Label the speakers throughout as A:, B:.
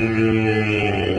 A: Yürüyün.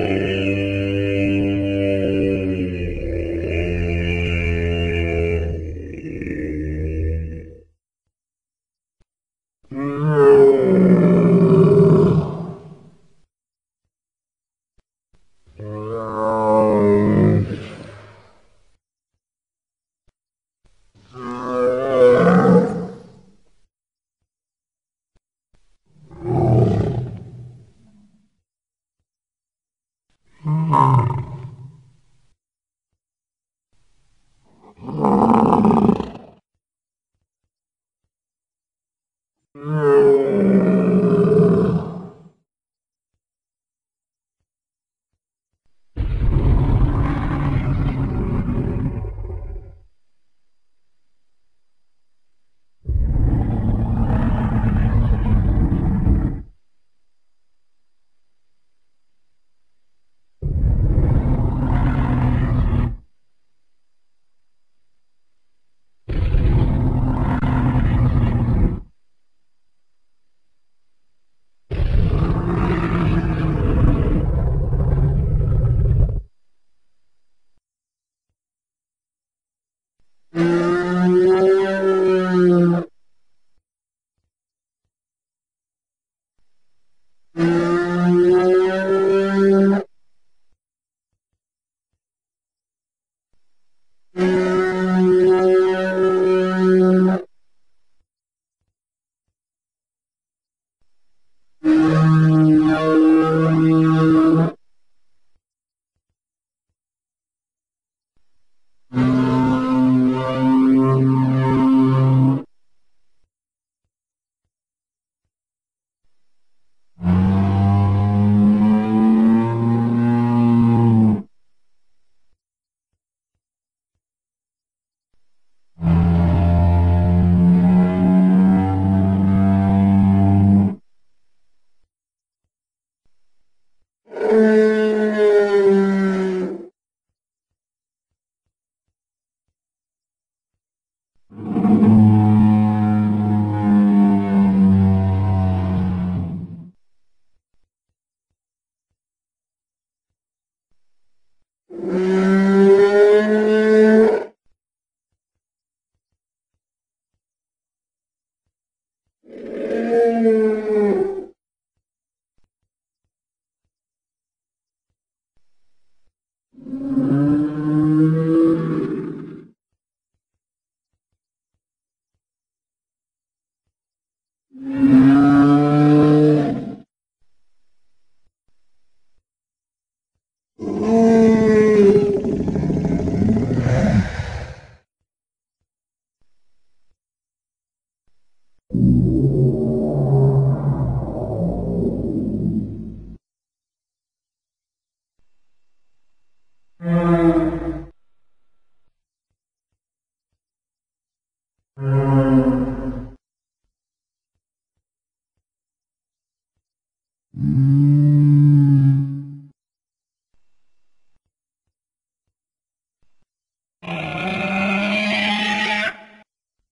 A: Mm-hmm. Uh...